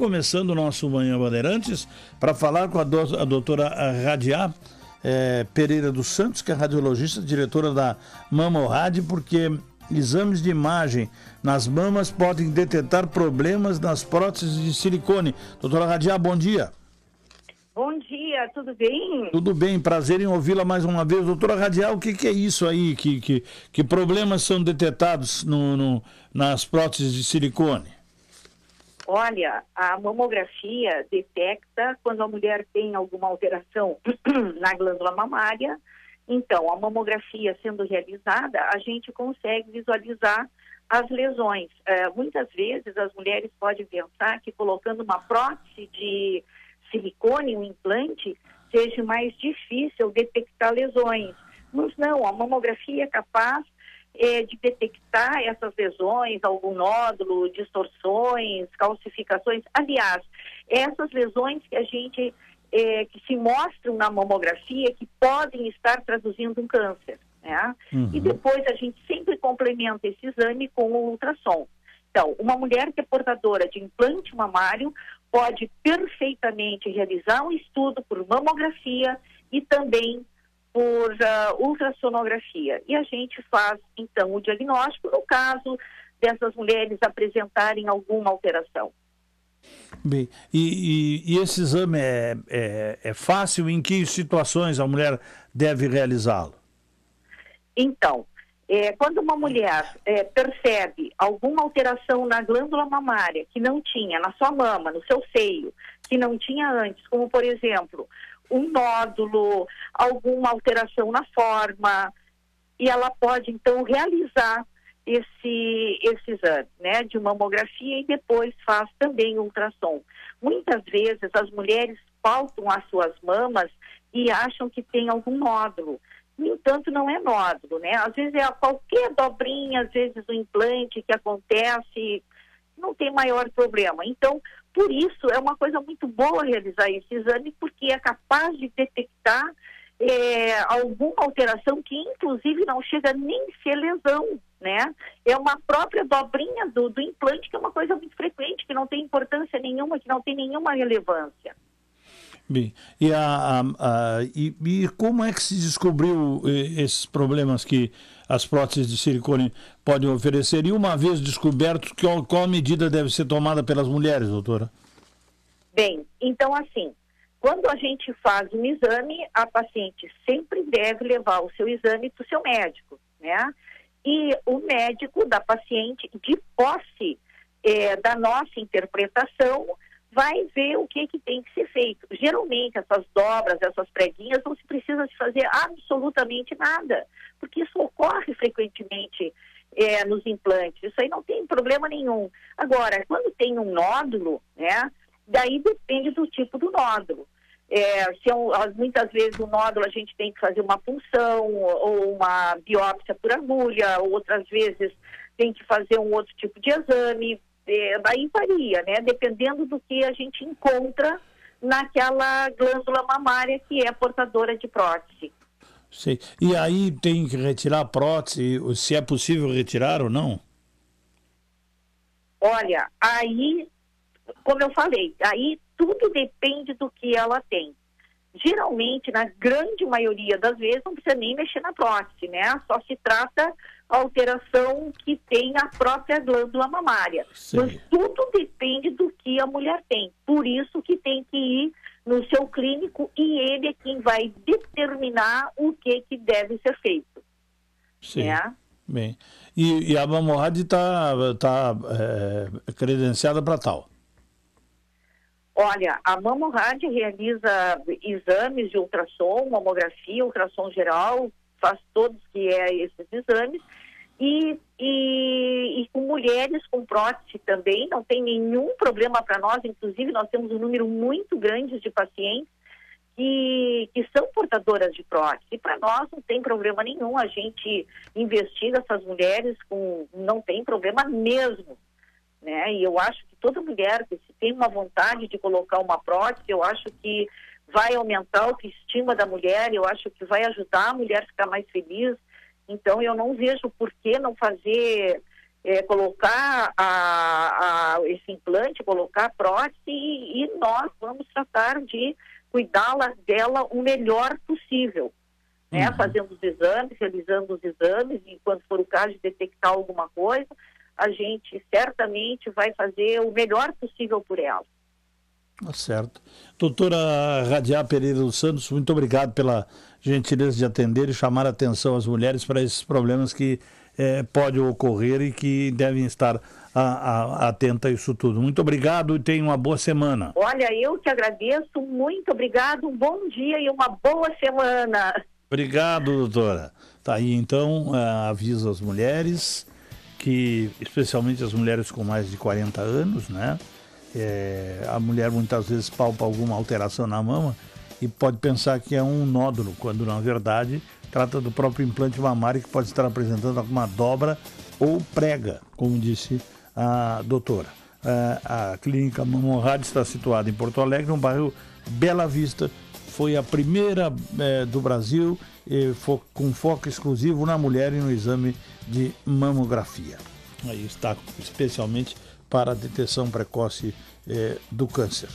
começando o nosso Manhã Bandeirantes para falar com a, do, a doutora Radiá é, Pereira dos Santos, que é radiologista, diretora da Mamorrad, porque exames de imagem nas mamas podem detectar problemas nas próteses de silicone. Doutora Radiá, bom dia. Bom dia, tudo bem? Tudo bem, prazer em ouvi-la mais uma vez. Doutora Radial, o que, que, é isso aí? Que, que, que problemas são detectados no, no, nas próteses de silicone? Olha, a mamografia detecta quando a mulher tem alguma alteração na glândula mamária. Então, a mamografia sendo realizada, a gente consegue visualizar as lesões. É, muitas vezes as mulheres podem pensar que colocando uma prótese de silicone, um implante, seja mais difícil detectar lesões. Mas não, a mamografia é capaz é, de detectar essas lesões, algum nódulo, distorções, calcificações. Aliás, essas lesões que a gente é, que se mostram na mamografia que podem estar traduzindo um câncer. Né? Uhum. E depois a gente sempre complementa esse exame com o ultrassom. Então, uma mulher que é portadora de implante mamário pode perfeitamente realizar um estudo por mamografia e também por uh, ultrassonografia. E a gente faz, então, o diagnóstico no caso dessas mulheres apresentarem alguma alteração. Bem, e, e, e esse exame é, é, é, fácil? Em que situações a mulher deve realizá-lo? Então, é, quando uma mulher é, percebe alguma alteração na glândula mamária que não tinha na sua mama, no seu seio, que não tinha antes, como por exemplo um nódulo, alguma alteração na forma, e ela pode então realizar esse, esse exame né, de mamografia e depois faz também ultrassom. Muitas vezes as mulheres faltam as suas mamas e acham que tem algum nódulo. No entanto, não é nódulo, né? Às vezes é qualquer dobrinha, às vezes o implante que acontece, não tem maior problema. Então, por isso, é uma coisa muito boa realizar esse exame, porque é capaz de detectar é, alguma alteração que, inclusive, não chega nem a ser lesão, né? É uma própria dobrinha do, do implante, que é uma coisa muito frequente, que não tem importância nenhuma, que não tem nenhuma relevância. Bem, e, a, a, a, e, e, como é que se descobriu eh, esses problemas que as próteses de silicone podem oferecer? E uma vez descoberto, qual, qual medida deve ser tomada pelas mulheres, doutora? Bem, então assim, quando a gente faz um exame, a paciente sempre deve levar o seu exame para o seu médico, né? E o médico da paciente, de posse eh, da nossa interpretação, vai ver o que, que tem que ser feito. Geralmente, essas dobras, essas preguinhas, não se precisa de fazer absolutamente nada, porque isso ocorre frequentemente é, nos implantes. Isso aí não tem problema nenhum. Agora, quando tem um nódulo, né, daí depende do tipo do nódulo. É, se é muitas vezes o nódulo a gente tem que fazer uma punção ou uma biópsia por agulha, outras vezes tem que fazer um outro tipo de exame é, aí varia, né? Dependendo do que a gente encontra naquela glândula mamária que é portadora de prótese. Sim. E aí tem que retirar a prótese, se é possível retirar ou não? Olha, aí, como eu falei, aí tudo depende do que ela tem. Geralmente, na grande maioria das vezes, não precisa nem mexer na prótese, né? Só se trata alteração que tem a própria glândula mamária. Sim. Mas tudo depende do que a mulher tem. Por isso que tem que ir no seu clínico e ele é quem vai determinar o que, que deve ser feito. Sim. É? Bem. E, e a Mamorrad está tá, é, credenciada para tal? Olha, a Mamorrad realiza exames de ultrassom, mamografia, ultrassom geral, faz todos que é esses exames e, e, e, com mulheres com prótese também, não tem nenhum problema para nós, inclusive nós temos um número muito grande de pacientes que, que são portadoras de prótese. E para nós não tem problema nenhum, a gente investiga essas mulheres com, não tem problema mesmo. Né? E eu acho que toda mulher que se tem uma vontade de colocar uma prótese, eu acho que vai aumentar a autoestima da mulher, eu acho que vai ajudar a mulher a ficar mais feliz, então, eu não vejo por que não fazer é, colocar a, a, esse implante, colocar a prótese e, e nós vamos tratar de cuidá-la dela o melhor possível. Né? Uhum. Fazendo os exames, realizando os exames, e quando for o caso de detectar alguma coisa, a gente certamente vai fazer o melhor possível por ela. Tá certo. Doutora Radiá Pereira dos Santos, muito obrigado pela gentileza de atender e chamar a atenção às mulheres para esses problemas que é, podem ocorrer e que devem estar a, a, atenta a isso tudo. Muito obrigado e tenha uma boa semana. Olha, eu que agradeço, muito obrigado, um bom dia e uma boa semana. Obrigado, doutora. Tá aí então, uh, aviso às mulheres que, especialmente as mulheres com mais de 40 anos, né? É, a mulher muitas vezes palpa alguma alteração na mama e pode pensar que é um nódulo, quando na verdade trata do próprio implante mamário que pode estar apresentando alguma dobra ou prega, como disse a doutora. É, a clínica Mamorrad está situada em Porto Alegre, no bairro Bela Vista. Foi a primeira é, do Brasil com foco exclusivo na mulher e no exame de mamografia. Aí está especialmente para a detecção precoce eh, do câncer.